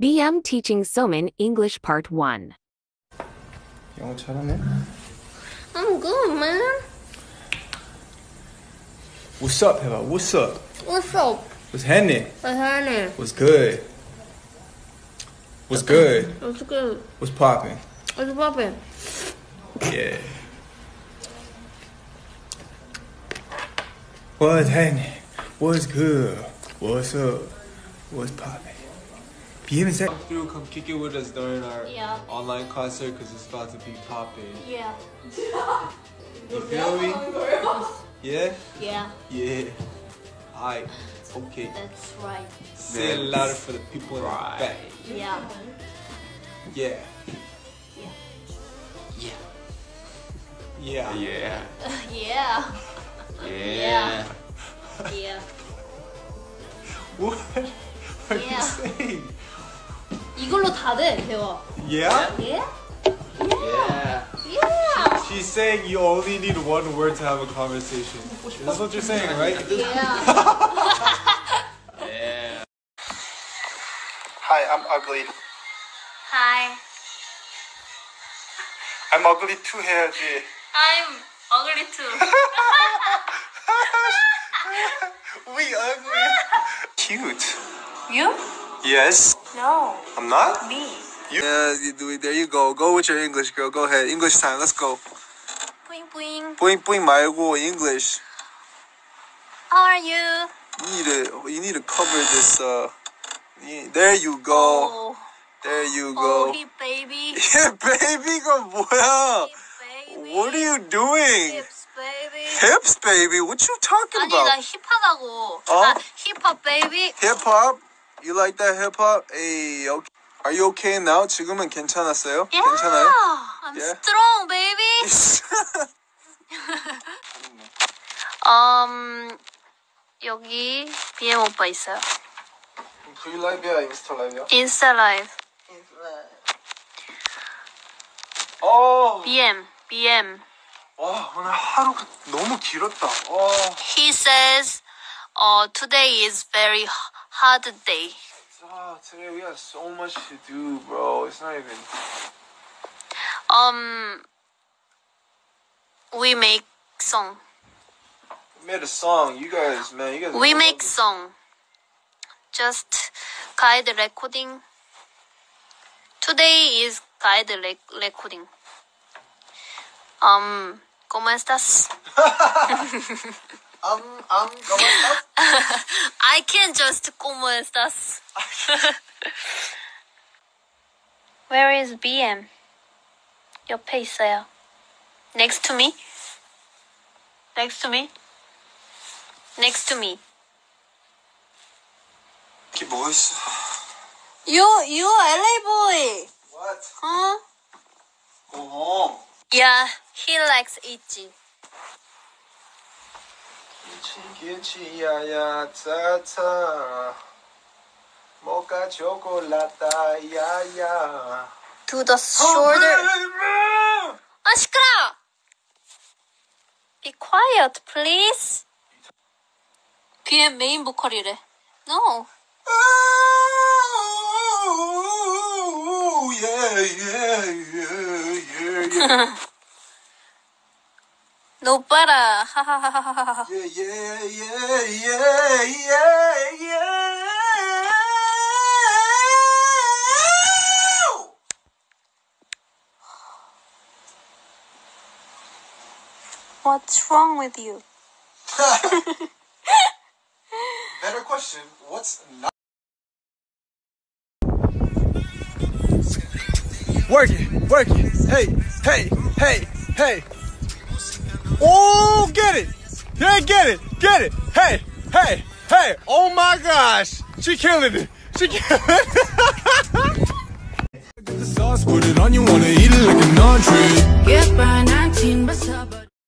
BM Teaching Somin English Part 1. 영어 잘하네. I'm good, man. What's up, 해봐. What's up? What's up? What's happening? What's happening? What's good? What's good? What's good? What's popping? What's popping? Yeah. What's happening? What's good? What's up? What's popping? BM said. through, come kick it with us during our Yeah. online concert because it's about to be popping. Yeah. You feel me? Yeah? Yeah, Yeah. Alright. Okay. that's right. Say it louder for the people in the back. Yeah. Yeah. Yeah. Yeah. Yeah. Yeah. Yeah. Yeah. Yeah. What are you saying? 이걸로 다 돼, 대화. Yeah? Yeah? Yeah. Yeah. She's saying you only need one word to have a conversation. That's what you're saying, right? Yeah. Hi, I'm ugly. Hi. I'm ugly too 해야지. I'm ugly too. We ugly. Cute. You? Yes. No. I'm not. Me. Yeah, you do it. There you go. Go with your English, girl. Go ahead. English time. Let's go. Boing boing. Boing boing 말고 English. How are you? You need to. You need to cover this. Uh. you- There you go. Oh, There you oh, go. he baby. Yeah, baby, 이거 뭐야? He baby. What are you doing? Hips baby. Hips, baby. What you talking 아니 나 about? 힙하다고. 어? 나 힙합 베이비. Hip hop? You like that hip hop? Hey, okay. Are you okay now? 지금은 괜찮았어요? Yeah. 괜찮아요? I'm Yeah. strong baby. 음 여기 BM 오빠 있어요. V 라이브야, 인스타 라이브야? 인스타 라이브. 어. BM BM. 와, 오늘 하루가 너무 길었다. 와. He says, uh, today is very hard day. Ah, today we have so much to do, bro. It's not even. Um, we make song. We made a song. You guys, man, you guys. We make song. Just guide the recording. Today is guide rec- recording. Um, ¿cómo estás? I'm, I'm going up. I can just ¿cómo estás? Where is BM? 옆에 있어요. Next to me. Next to me. Next to me. 이게 뭐 있어? You, you LA boy. What? Huh? Go home. Yeah, he likes itchy. 김치 야야 짜짜. 모카 초콜라타 야야. To the shoulder. 아 시끄러. Be quiet, please. BM 메인 보컬이래. No. Oh, yeah, yeah, yeah, yeah, Yeah, yeah, yeah, yeah, yeah, yeah. What's wrong with you? Better question. What's not? Work it, work it. Hey, hey, hey, hey. Oh, get it. Yeah, get it, get it. Hey, hey, hey. Oh my gosh. She killing it. She killing it. Get the sauce, put it on you, wanna eat it like an entree. Get by 19 basta but